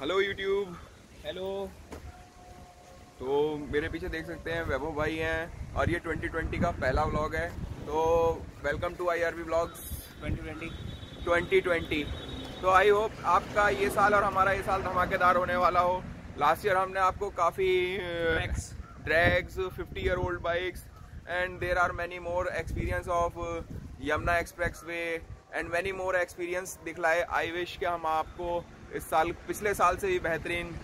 Hello YouTube hello तो मेरे पीछे देख सकते हैं वैभव भाई हैं और ये 2020 का पहला व्लॉग है। तो welcome to I R B blogs 2020 2020 तो आई होप आपका ये साल और हमारा ये साल धमाकेदार होने वाला हो। लास्ट ईयर हमने आपको काफ़ी drags 50 year old bikes and there are many more experience of Yamuna expressway and many more experience दिखलाए। I wish के हम आपको इस साल पिछले साल से भी बेहतरीन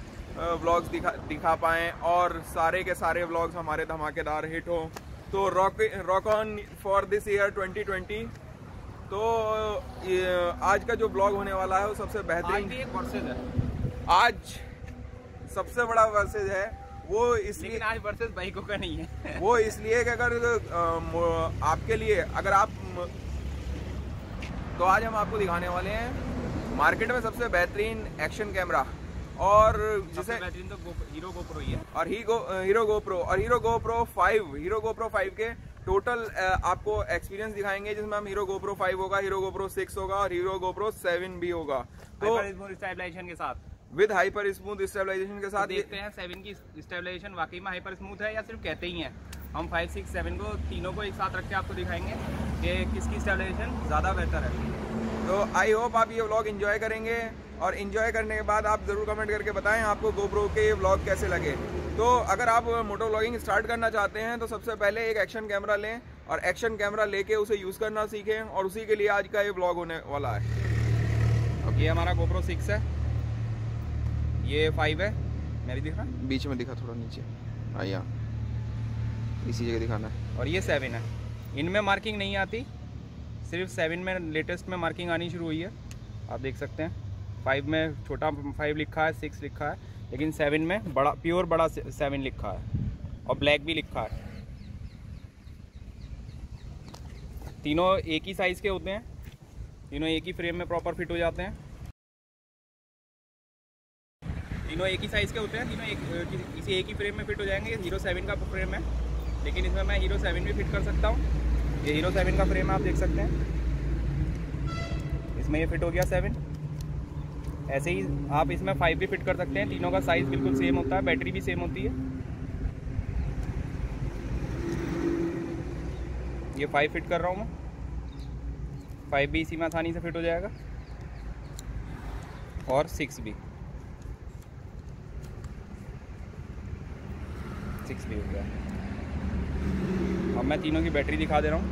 व्लॉग्स दिखा दिखा पाएँ और सारे के सारे व्लॉग्स हमारे धमाकेदार हिट हो। तो rock rock on for this year 2020 तो आज का जो ब्लॉग होने वाला है वो सबसे बेहतरीन एक वर्सेज है। आज सबसे बड़ा वर्सेज है। वो इसलिए आज वर्सेज बाइकों का नहीं है। वो इसलिए कि अगर आपके लिए अगर आप तो आज हम आपको दिखाने वाले हैं मार्केट में सबसे बेहतरीन एक्शन कैमरा और जिसे बेहतरीन तो हीरो गोप्रो ही है। और ही गो हीरो गोप्रो और Hero GoPro five Hero GoPro five के टोटल आपको एक्सपीरियंस दिखाएँगे जिसमें हम हीरो गोप्रो फाइव होगा हीरो गोप्रो सिक्स होगा और हीरो गोप्रो सेवन भी होगा। तो स्टेबलाइजेशन के साथ। विद हाइपर स्मूथ स्टेबलाइजेशन के साथ देखते हैं सेवन की स्टेबलाइजेशन वाकई में हाइपर स्मूथ है या सिर्फ़ कहते ही हैं? हम फाइव सिक्स सेवन को तीनों को एक साथ रख के आपको दिखाएँगे कि किसकी स्टेबलाइजेशन ज़्यादा बेहतर है। तो आई होप आप ये व्लॉग इन्जॉय करेंगे और इन्जॉय करने के बाद आप ज़रूर कमेंट करके बताएँ आपको गोप्रो के व्लॉग कैसे लगे। तो अगर आप मोटो व्लॉगिंग स्टार्ट करना चाहते हैं तो सबसे पहले एक एक्शन कैमरा लें और एक्शन कैमरा लेके उसे यूज़ करना सीखें और उसी के लिए आज का ये व्लॉग होने वाला है। अब ये हमारा गोप्रो सिक्स है। ये फाइव है। मेरी दिख? बीच में दिखा थोड़ा नीचे। हाँ यहाँ। इसी जगह दिखाना है। और ये सेवन है। इनमें मार्किंग नहीं आती। सिर्फ़ सेवन में लेटेस्ट में मार्किंग आनी शुरू हुई है। आप देख सकते हैं। फाइव में छोटा फाइव लिखा है सिक्स लिखा है, लेकिन सेवन में बड़ा प्योर बड़ा सेवन लिखा है और ब्लैक भी लिखा है। तीनों एक ही साइज़ के होते हैं। तीनों एक ही फ्रेम में प्रॉपर फिट हो जाते हैं। तीनों एक ही साइज़ के होते हैं, तीनों एक इसी एक ही फ्रेम में फिट हो जाएँगे। हीरो सेवन का फ्रेम है, लेकिन इसमें मैं हीरो सेवन भी फिट कर सकता हूँ। ये हीरो सेवन का फ्रेम है आप देख सकते हैं। इसमें ये फिट हो गया सेवन ऐसे ही आप इसमें फाइव भी फिट कर सकते हैं। तीनों का साइज़ बिल्कुल सेम होता है बैटरी भी सेम होती है। ये फाइव फिट कर रहा हूँ मैं। फाइव भी इसी में आसानी से फिट हो जाएगा। और सिक्स भी। सिक्स भी हो गया। अब मैं तीनों की बैटरी दिखा दे रहा हूँ।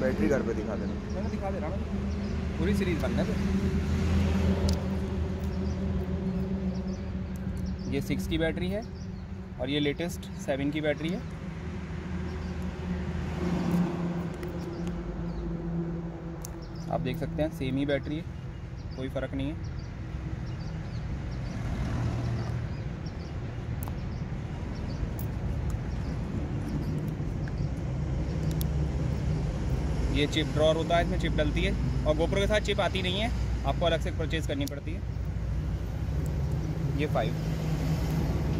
बैटरी घर पे दिखा दे रहा हूँ। दिखा दे रहा हूँ। पूरी सीरीज़ बन है ये सिक्स की बैटरी है और ये लेटेस्ट सेवन की बैटरी है। आप देख सकते हैं सेम ही बैटरी है कोई फ़र्क नहीं है। ये चिप ड्रॉर होता है, इसमें चिप डलती है और गोप्रो के साथ चिप आती नहीं है, आपको अलग से परचेज़ करनी पड़ती है। ये फाइव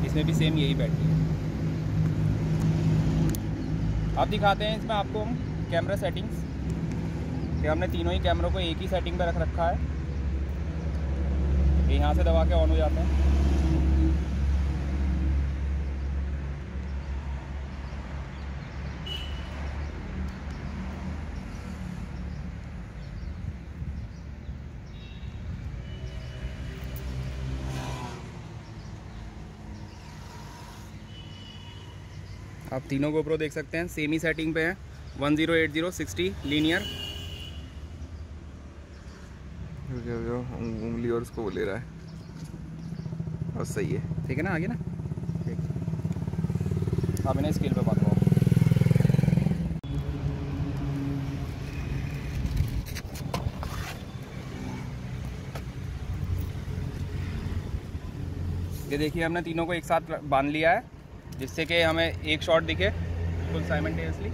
इसमें भी सेम यही बैटरी है। आप दिखाते हैं इसमें आपको हम कैमरा सेटिंग्स कि हमने तीनों ही कैमरों को एक ही सेटिंग पर रख रखा है। यहाँ से दबा के ऑन हो जाते हैं। आप तीनों गोप्रो देख सकते हैं। सेमी सेटिंग पे है। One zero eight zero sixty linear उंगली और उसको वो ले रहा है। और सही है। ठीक है ना? आगे ना? ठीक आप इन्हें स्केल पे बात करो ये देखिए हमने तीनों को एक साथ बाँध लिया है। जिससे कि हमें एक शॉट दिखे फुल साइमल्टेनियसली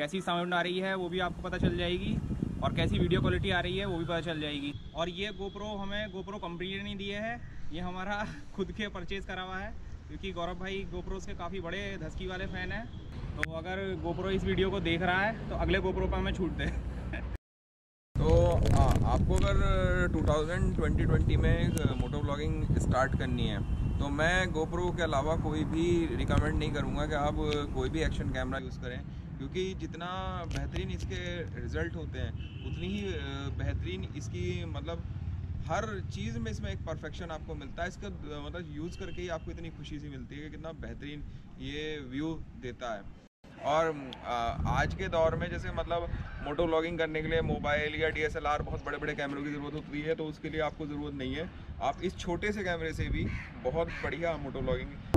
कैसी साउंड आ रही है वो भी आपको पता चल जाएगी। और कैसी वीडियो क्वालिटी आ रही है वो भी पता चल जाएगी। और ये गोप्रो हमें गोप्रो कंपनी ने नहीं दिए है। ये हमारा खुद के परचेज़ करा हुआ है क्योंकि गौरव भाई गोप्रोस के काफ़ी बड़े धसकी वाले फ़ैन हैं। तो अगर गोप्रो इस वीडियो को देख रहा है तो अगले गोप्रो पर हमें छूट दे। तो आ, आपको अगर 2020 में मोटो ब्लॉगिंग स्टार्ट करनी है तो मैं गोप्रो के अलावा कोई भी रिकमेंड नहीं करूँगा कि आप कोई भी एक्शन कैमरा यूज़ करें। क्योंकि जितना बेहतरीन इसके रिज़ल्ट होते हैं, उतनी ही बेहतरीन इसकी मतलब हर चीज़ में इसमें एक परफेक्शन आपको मिलता है। इसका मतलब यूज़ करके ही आपको इतनी खुशी सी मिलती है कि कितना बेहतरीन ये व्यू देता है। और आज के दौर में जैसे मतलब मोटो व्लॉगिंग करने के लिए मोबाइल या डीएसएलआर बहुत बड़े बड़े कैमरों की ज़रूरत होती है तो उसके लिए आपको ज़रूरत नहीं है। आप इस छोटे से कैमरे से भी बहुत बढ़िया मोटो व्लॉगिंग